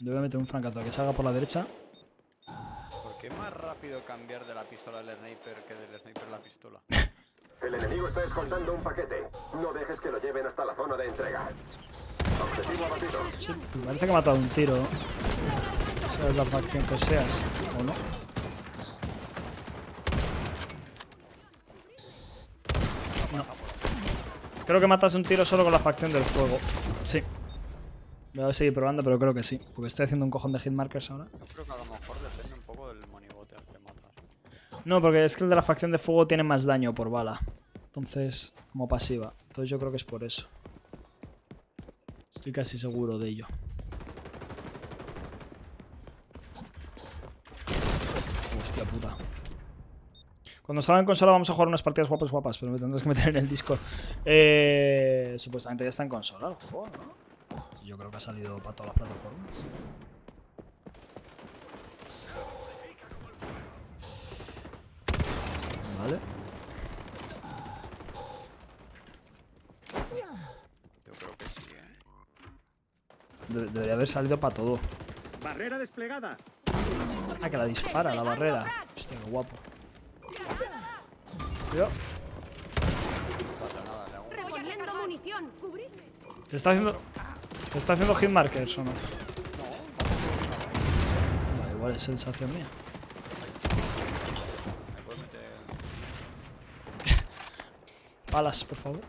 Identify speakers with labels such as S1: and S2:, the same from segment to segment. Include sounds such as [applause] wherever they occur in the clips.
S1: Yo voy a meter un francazo que salga por la derecha.
S2: ¿Por qué es más rápido cambiar de la pistola al sniper que del sniper a la pistola? [laughs]
S3: El enemigo está escoltando un paquete. No dejes que lo lleven hasta la zona de entrega. Objetivo abatido.
S1: Sí, me parece que ha matado un tiro. Seas la facción que seas, o no. No. Creo que matas un tiro solo con la facción del fuego. Sí. Voy a seguir probando, pero creo que sí. Porque estoy haciendo un cojón de hitmarkers ahora.
S2: Yo creo que a lo mejor depende un poco del monigote al que matas.
S1: No, porque es que el de la facción de fuego tiene más daño por bala. Entonces, como pasiva. Entonces yo creo que es por eso. Estoy casi seguro de ello. Hostia puta. Cuando salga en consola vamos a jugar unas partidas guapas guapas, pero me tendrás que meter en el Discord. Eh, supuestamente ya está en consola el juego, ¿no? Yo creo que ha salido para todas las plataformas. Vale.
S2: Yo creo que sí, ¿eh?
S1: De- debería haber salido para todo.
S4: Barrera desplegada.
S1: Ah, que la dispara la barrera. Hostia, qué guapo. Cuidado. ¿Te está haciendo. ¿Te está haciendo hitmarkers o no? Vale, igual es sensación mía.
S2: Me puedes meter...
S1: Balas, por favor.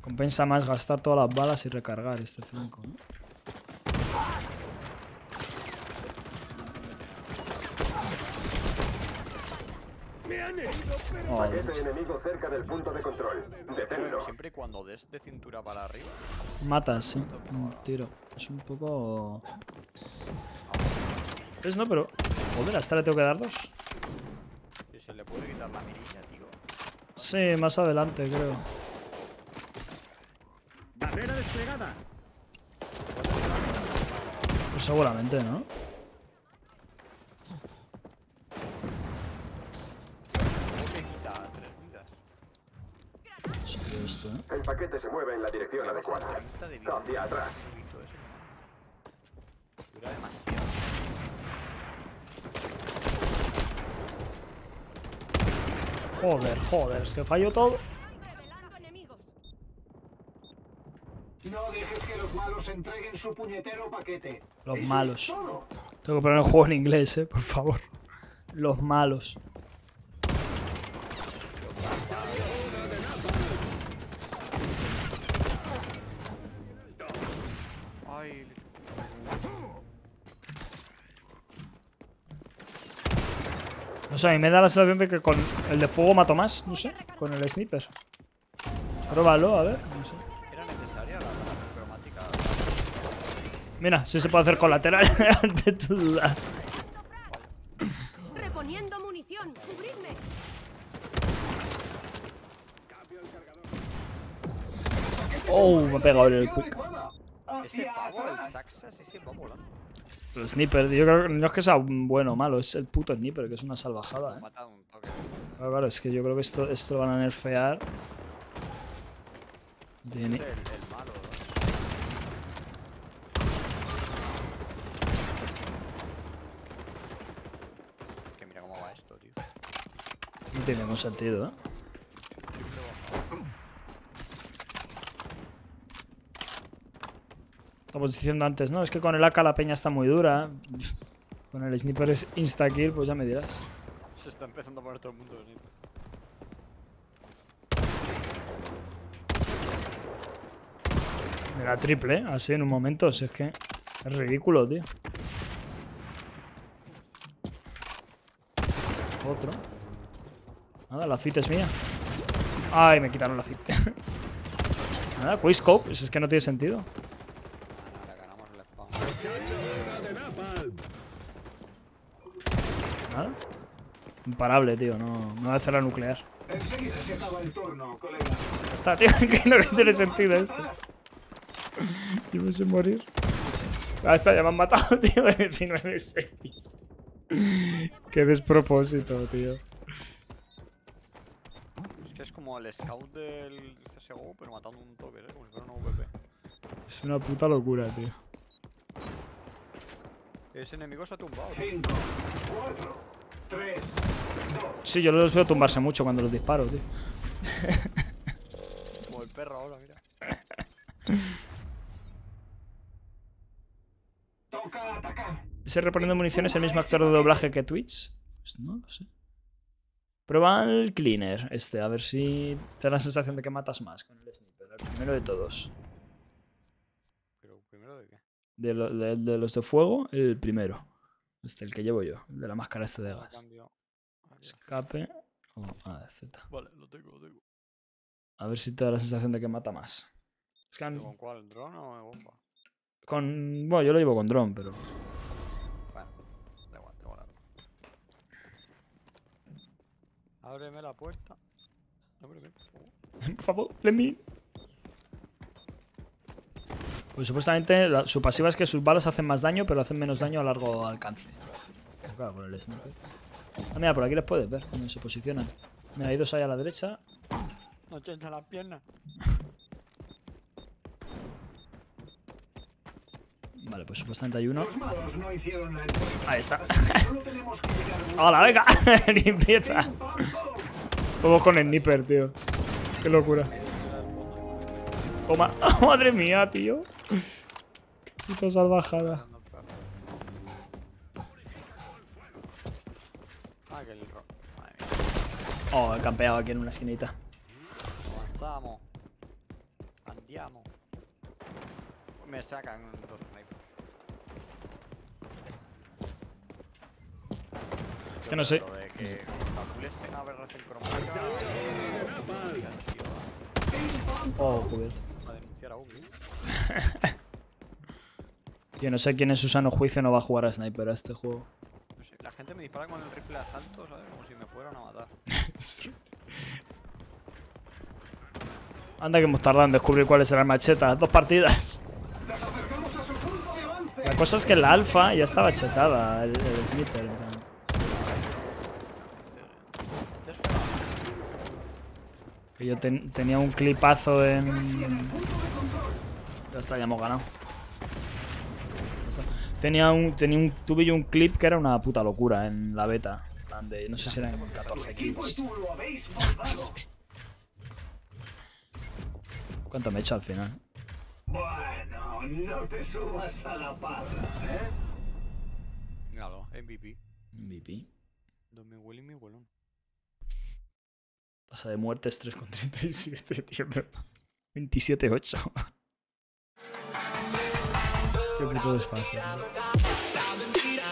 S1: Compensa más gastar todas las balas y recargar este 5. ¿no? Oh,
S3: Paquete enemigo cerca del punto de control. Deténlo.
S2: Siempre y cuando des de cintura para arriba.
S1: Matas, sí. Un tiro. Es un poco. Es no, pero. Joder, a esta le tengo que dar dos.
S2: Se le puede quitar la mirilla, tío.
S1: Sí, más adelante, creo.
S4: Barrera desplegada.
S1: Pues seguramente, ¿no?
S2: ¿Cómo que quita tres
S1: esto, ¿eh?
S3: El paquete se mueve en la dirección adecuada.
S2: 30 de vida.
S3: Hacia atrás.
S2: Dura demasiado.
S1: Joder, joder, es que fallo todo.
S5: Revelando enemigos.
S6: No dejes que los malos entreguen su puñetero paquete.
S1: Los malos. Tengo que poner el juego en inglés, eh, por favor. Los malos.
S2: Ay,
S1: Sé, a mí me da la sensación de que con el de fuego mato más, no sé, con el sniper. Pruébalo, a ver, no sé.
S2: ¿era necesaria la cromática?
S1: Mira, si se puede hacer colateral [laughs] ante tu duda.
S5: Reponiendo munición. Cubridme.
S1: Oh, me ha pegado el quick.
S2: Ese pavo, el. Saxa, sí se va volando.
S1: El sniper, yo creo que no es que sea bueno o malo, es el puto sniper, que es una salvajada, eh.
S2: un toque.
S1: Claro, claro, es que yo creo que esto, esto lo van a nerfear. Tiene-
S2: Es el, el malo, ¿no? Que mira cómo va esto, tío.
S1: No tiene ningún sentido, ¿eh? Estamos diciendo antes, no, es que con el AK la peña está muy dura. Con el sniper es insta-kill, pues ya me dirás.
S2: Se está empezando a poner todo el mundo ¿sí?
S1: Mira, triple, ¿eh? así en un momento, si es que es ridículo, tío. Otro. Nada, la fit es mía. Ay, me quitaron la fit. [laughs] Nada, Quizscope, si es que no tiene sentido.
S2: Ahora ganamos el spawn.
S1: Nada. Imparable, tío, no, no va a hacer la nuclear.
S6: Enseguida se acaba el turno, colega.
S1: Ya está, tío, [laughs] que no tiene sentido esto. Yo me sé morir. Ah, está, ya me han matado, [laughs] tío, de 19-6. Qué despropósito, tío.
S2: Es que es como el scout del CSGO, pero matando un toque, ¿eh? Como si fuera una VP.
S1: Es una puta locura, tío.
S2: Ese enemigo se ha tumbado.
S6: 5, 4, 3,
S1: Sí, yo los veo tumbarse mucho cuando los disparo, tío. [laughs]
S2: Como el perro ahora, mira.
S1: ¿Ese reponiendo municiones es el mismo actor de doblaje que Twitch? Pues no lo sé. Prueba el cleaner, este, a ver si te da la sensación de que matas más con el sniper. El primero de todos.
S2: Pero primero de qué?
S1: De, lo- de- de los de fuego, el primero. Este, el que llevo yo, el de la máscara este de gas. Escape. Oh, ah, Z.
S2: Vale, lo tengo, lo tengo.
S1: A ver si te da la sensación de que mata más. Es que han-
S2: ¿Pero ¿Con cuál? ¿Drone o bomba?
S1: con. Bueno, yo lo llevo con dron, pero.
S2: Bueno, da igual, tengo la Ábreme la puerta. Ábreme, por favor. [laughs]
S1: Por favor, let me. Pues supuestamente la- su pasiva es que sus balas hacen más daño, pero hacen menos daño a largo alcance. Pero Claro, por el sniper. Ah, mira, por aquí les puedes ver cómo se posicionan. Mira, hay dos ahí a la derecha.
S2: No chencha las piernas.
S1: Vale, pues supuestamente hay uno. Ahí está. ¡Hola, venga! [laughs] ¡Limpieza! Vamos con el sniper, tío. Qué locura. Toma. [laughs] Madre mía, tío. Qué puta salvajada.
S2: Ah, que el ro. Madre mía.
S1: Oh, he campeado aquí en una esquinita.
S2: Avanzamos. Andiamo. Me sacan dos snipers.
S1: Es que no sé.
S2: Cromática.
S1: Oh, cubierto.
S2: A denunciar a. [laughs]
S1: Tío, no sé quién en su sano juicio no va a jugar a sniper a este juego.
S2: No sé, la gente me dispara con el rifle de asalto, ¿sabes? Como si me fueran a matar. [laughs]
S1: Anda que hemos tardado en descubrir cuál es el arma cheta. Dos partidas. La cosa es que la alfa ya estaba chetada el, el sniper. Que yo ten- tenía un clipazo en... Ya está, ya hemos ganado. Tenía un, tenía un, tuve yo un clip que era una puta locura en la beta. de- no sé si eran 14
S6: Equipo y
S1: kills.
S6: montado.
S1: ¿Cuánto me he hecho al final?
S6: Bueno, no te subas a la parra, ¿eh?
S2: Míralo, MVP.
S1: MVP.
S2: Don Miguel y Miguelón.
S1: Tasa de muertes 3,37, tío. pero- [laughs] 27,8. Qué puto desfase. tío.